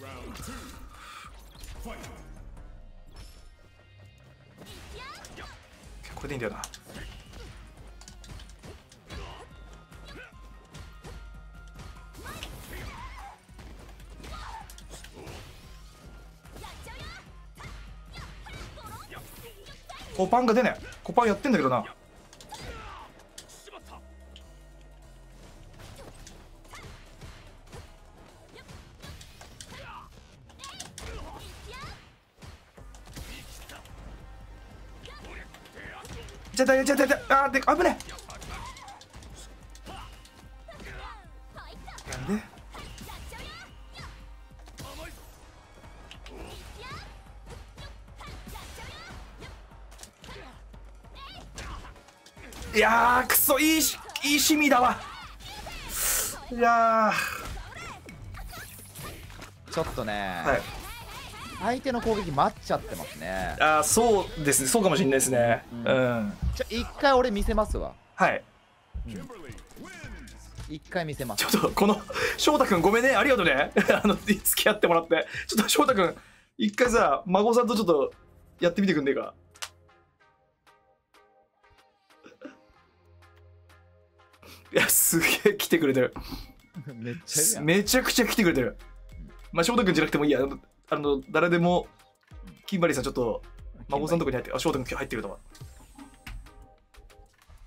これでいいんだよな。コパンが出ねえ。コパンやってんだけどな。ちゃったやっちゃったやっちゃったあーで危ねえなんでいやーくそいいしいい趣味だわいやちょっとね、ーはい相手の攻撃待っちゃってますね。あーそうですね。そうかもしれないですね。ううん。ん、ちょ一回俺見せますわ。はい。一回見せます。ちょっとこの翔太くんごめんね。ありがとうね。あの付き合ってもらって。ちょっと翔太くん一回さ孫さんとちょっとやってみてくんねえか。いやすげえ来てくれてる。めっちゃくちゃ来てくれてる。まあ翔太くんじゃなくてもいいやあの誰でもキンバリーさんちょっと孫さんのとこに入ってあ翔太くん入ってるとか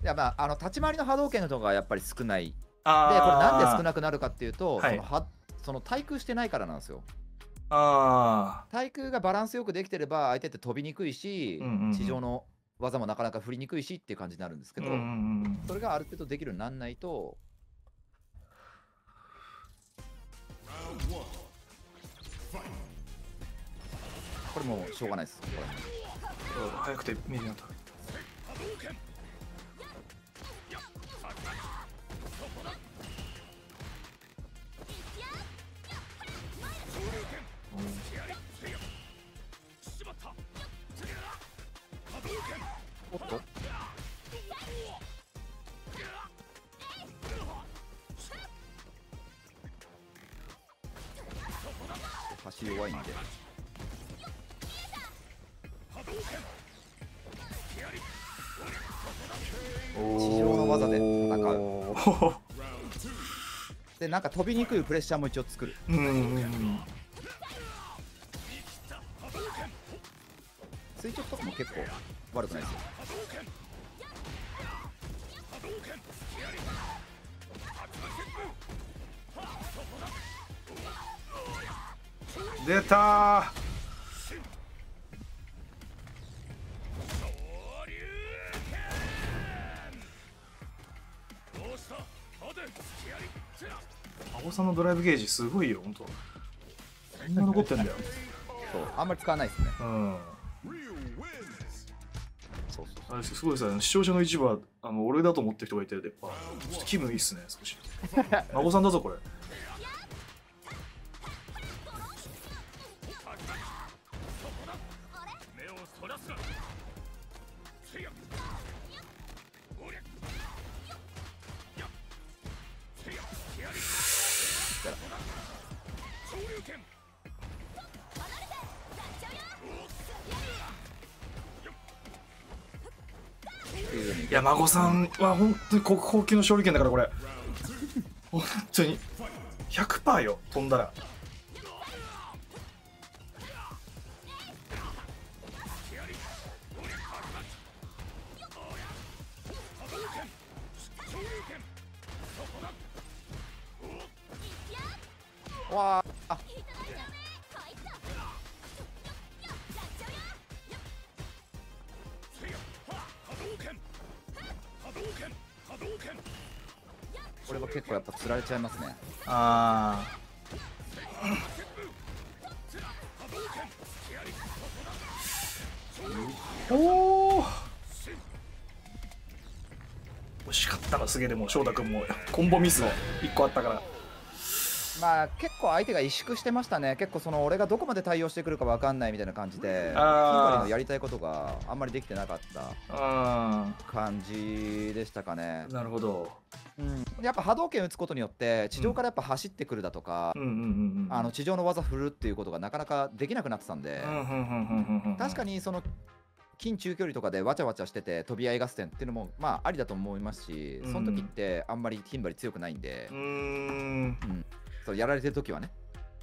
いやまああの立ち回りの波動拳のとこがやっぱり少ない。でこれあなんで少いなくなるかっていうと、はい。そのはその対空してないからなんですよ。あ対空がバランスよくできてれば相手って飛びにくいし、うんうんうん。地上の技もなかなか振りにくいしっていう感じになるんですけど、ーうんうんうん。それがある程度できるようにならないとれもうしょうがないです。早くて見えるなったおっと。端弱いんで地上の技で戦う。うでなんか飛びにくいプレッシャーも一応作る。うんうんうん垂直とかも結構悪くないですよ。出たー孫さんのドライブゲージすごいよ本当そんな残ってんだよ。そうあんまり使わないですね。うん。そうそうあれすごいさ視聴者の一部はあの俺だと思ってる人がいてやっぱちょっと気分いいっすね少し。孫さんだぞこれや孫さんは本当に国宝級の勝利権だからこれ。本当に。100%よ飛んだら。わこれは結構やっぱ釣られちゃいますね。ああおお惜しかったなすげえ。でも翔太君もコンボミス1個あったから。まあ結構相手が萎縮してましたね。結構その俺がどこまで対応してくるか分かんないみたいな感じでヒンバリのやりたいことがあんまりできてなかったあ感じでしたかね。ー、なるほど。うん、やっぱ波動拳打つことによって地上からやっぱ走ってくるだとかうん、うんうんうんあの地上の技振るっていうことがなかなかできなくなってたんで、うんうんうんうんうん確かにその近中距離とかでわちゃわちゃしてて飛び合い合戦っていうのもまあありだと思いますし、うんその時ってあんまりヒンバリ強くないんで。う、ーんそうやられてる時はね。